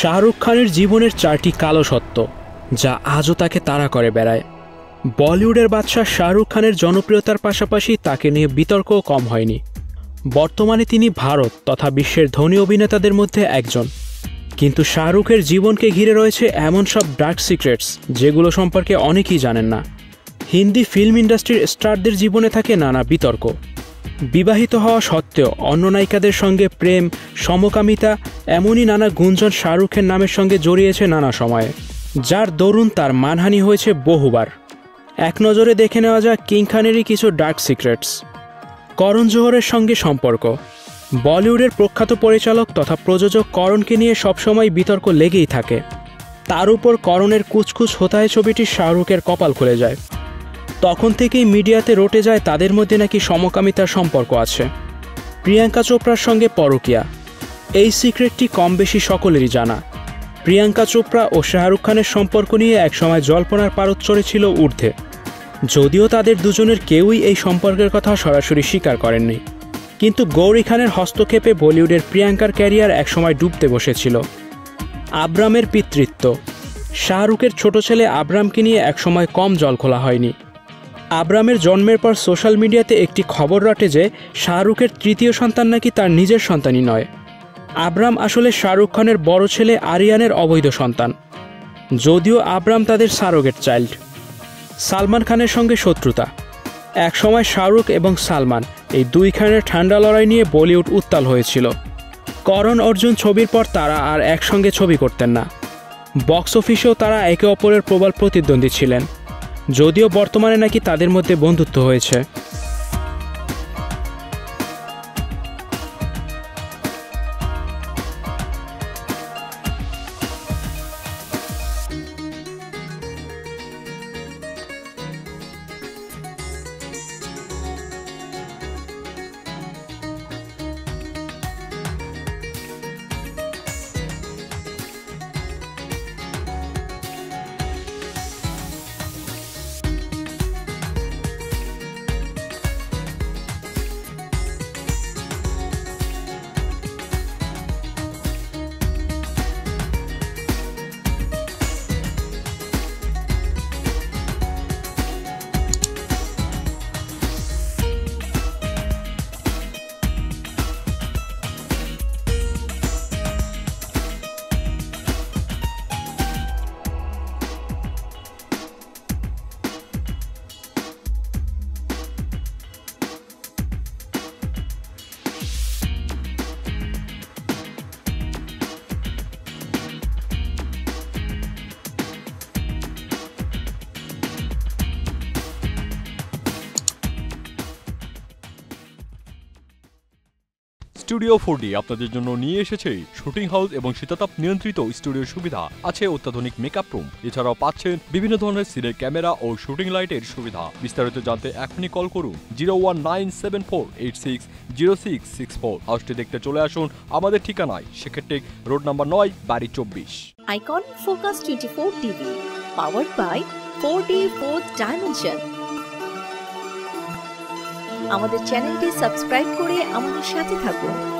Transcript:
শাহরুখ খানের জীবনের চারটি কালো সত্য, যা আজও তাকে তাড়া করে বেড়ায়। বলিউডের বাদশাহ শাহরুখ খানের জনপ্রিয়তার পাশাপাশি তাকে নিয়ে বিতর্কও কম হয়নি। বর্তমানে তিনি ভারত তথা বিশ্বের ধনী অভিনেতাদের মধ্যে একজন। কিন্তু শাহরুখের জীবনকে ঘিরে রয়েছে এমন সব ডার্ক সিক্রেটস, যেগুলো সম্পর্কে অনেকেই জানেন না। হিন্দি ফিল্ম ইন্ডাস্ট্রির স্টারদের জীবনে থাকে নানা বিতর্ক। বিবাহিত হওয়া সত্ত্বেও অন্য নায়িকাদের সঙ্গে প্রেম, সমকামিতা, এমনই নানা গুঞ্জন শাহরুখের নামের সঙ্গে জড়িয়েছে নানা সময়ে। যার দরুন তার মানহানি হয়েছে বহুবার। এক নজরে দেখে নেওয়া যাক কিং খানেরই কিছু ডার্ক সিক্রেটস। করণ জোহরের সঙ্গে সম্পর্ক। বলিউডের প্রখ্যাত পরিচালক তথা প্রযোজক করণকে নিয়ে সবসময় বিতর্ক লেগেই থাকে। তার উপর করণের কুচকুচ হোতায় ছবিটি শাহরুখের কপাল খুলে যায়। তখন থেকেই মিডিয়াতে রটে যায় তাদের মধ্যে নাকি সমকামিতার সম্পর্ক আছে। প্রিয়াঙ্কা চোপড়ার সঙ্গে পরকিয়া। এই সিক্রেটটি কম বেশি সকলেরই জানা। প্রিয়াঙ্কা চোপড়া ও শাহরুখ খানের সম্পর্ক নিয়ে একসময় জল্পনার পারদ চড়েছিল ঊর্ধ্বে। যদিও তাদের দুজনের কেউই এই সম্পর্কের কথা সরাসরি স্বীকার করেননি। কিন্তু গৌরী খানের হস্তক্ষেপে বলিউডের প্রিয়াঙ্কার ক্যারিয়ার একসময় ডুবতে বসেছিল। আব্রামের পিতৃত্ব। শাহরুখের ছোট ছেলে আব্রামকে নিয়ে একসময় কম জল খোলা হয়নি। আব্রামের জন্মের পর সোশ্যাল মিডিয়াতে একটি খবর রটে যে শাহরুখের তৃতীয় সন্তান নাকি তার নিজের সন্তানই নয়। আব্রাম আসলে শাহরুখ খানের বড় ছেলে আরিয়ানের অবৈধ সন্তান। যদিও আব্রাম তাদের সারোগেট চাইল্ড। সালমান খানের সঙ্গে শত্রুতা। একসময় শাহরুখ এবং সালমান এই দুই খানের ঠান্ডা লড়াই নিয়ে বলিউড উত্তাল হয়েছিল। করণ অর্জুন ছবির পর তারা আর একসঙ্গে ছবি করতেন না। বক্স অফিসেও তারা একে অপরের প্রবল প্রতিদ্বন্দ্বী ছিলেন। যদিও বর্তমানে নাকি তাদের মধ্যে বন্ধুত্ব হয়েছে। স্টুডিও ফোর আপনাদের জন্য নিয়ে এসেছে শুটিং হাউস এবং শীতাতাপ নিয়ন্ত্রিত স্টুডিওর সুবিধা। আছে অত্যাধুনিক মেকআপ রুম এছাড়াও পাচ্ছেন বিভিন্ন ধরনের সিনের ক্যামেরা ও শুটিং লাইটের সুবিধা। বিস্তারিত জানতে এখনই কল করুন zero one nine seven four eight six zero six six four হাউসটি দেখতে চলে আসুন আমাদের ঠিকানায় সেক্ষেত্রে রোড নাম্বার নয় বাড়ি চব্বিশ। Icon Focus 24 TV, powered four 4D Fourth Dimension. আমাদের চ্যানেলটি সাবস্ক্রাইব করে আমাদের সাথে থাকুন।